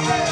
Yeah.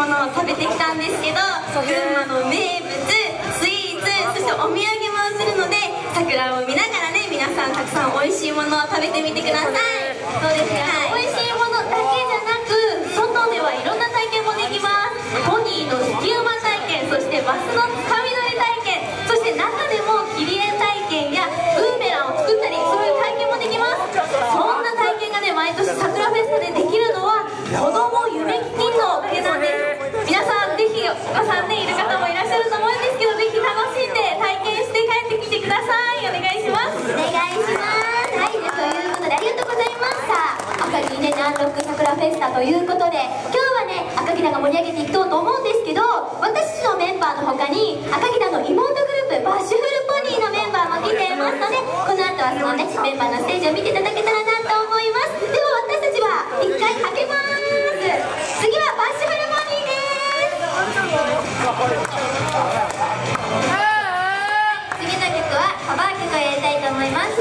べてきたんですけど群馬の名物スイーツそしてお土産もするので桜を見ながらね皆さんたくさん美味しいものを食べてみてください。どうですか、はい、美味しいものだけじゃなく外ではいろんな体験もできます。ポニーの引き馬体験そしてバスのつかみ取り体験そして中でも切り絵体験やブーメランを作ったりそういう体験もできます。そんな体験がね毎年桜フェスタでできるのは子供夢基金のおかげなんです皆さんぜひお子さんねいる方もいらっしゃると思うんですけどぜひ楽しんで体験して帰ってきてくださいお願いしますお願いしますはいでということでありがとうございました赤城ね南ロック桜フェスタということで今日はね赤城田が盛り上げていこうと思うんですけど私たちのメンバーの他に赤城田の妹グループバッシュフルポニーのメンバーも来ていますのでこの後はそのねメンバーのステージを見ていただけたらなと思います。では私たちは一回かけます。次はバッシュフルポニーです。次の曲はカバー曲をやりたいと思います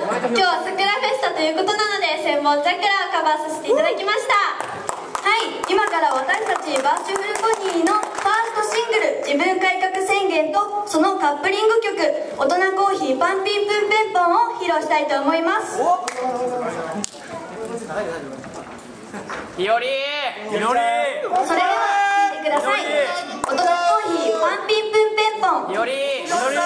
今日は桜フェスタということなので千本桜をカバーさせていただきました。はい。今から私たちバッシュフルポニーのファーストシングル「自分改革宣言」とそのカップリング曲「大人コーヒーパンピンプンペンポン」を披露したいと思います。ひより。ひよりそれではください。大人コーヒーパンピンプンペンポン。より。より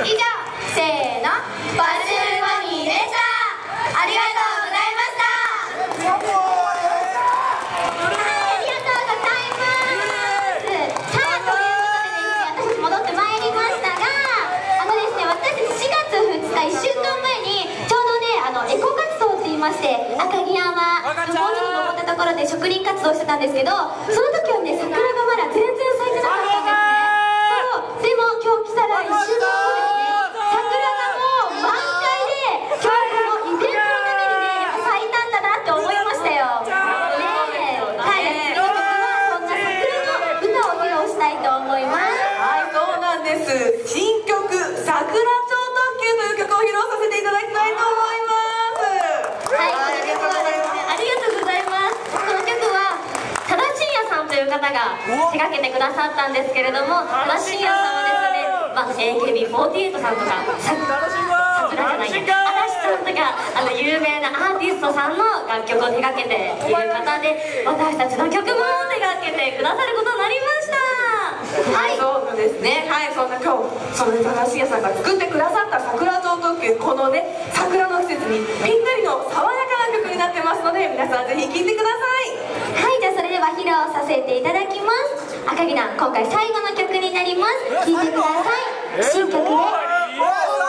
以上せーのバズルマミーでした。ありがとうございました。ありがとうございます。さあということでですね私たち戻ってまいりましたがあのですね私たち4月2日1週間前にちょうどねあのエコ活動って言いまして赤城山の赤ちゃんもうちょっと登ったところで職人活動してたんですけどその時はね桜がまだ全然咲いてなかったんですねそうでも今日来たら1週間後ですね桜がもう満開で今日このイベントのためにねやっぱ咲いたんだなって思いましたよねえはい次の曲はそんな桜の歌を披露したいと思いますはい、そうなんです。新曲「桜超特急」という曲を披露させていただきたいと思います。はい、ありがとうございます。ありがとうございます。この曲は多田真也さんという方が手掛けてくださったんですけれども、多田真也さんはですね、まあ、AKB48 さんとか、さ楽しいわ僕らじゃないや嵐さんとかあの有名なアーティストさんの楽曲を手掛けている方で私たちの曲も手掛けてくださることになりましたはい、ですね。はい、そんな今日、その高橋さんが作ってくださった桜超特急、このね、桜の季節にぴったりの爽やかな曲になってますので、皆さんぜひ聴いてください。はいじゃあそれでは披露させていただきます。赤木団今回最後の曲になります。聴いてください。新曲で「桜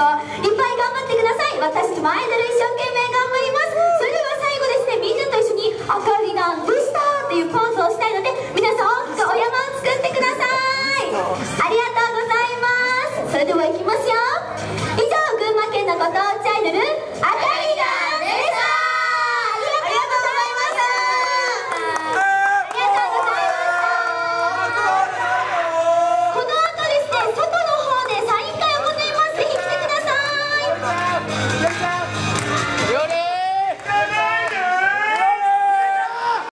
いっぱい頑張ってください。私たちもアイドル一生懸命頑張ります。それでは最後ですねみんなと一緒に「あかりなんでした」っていうポーズをしたいので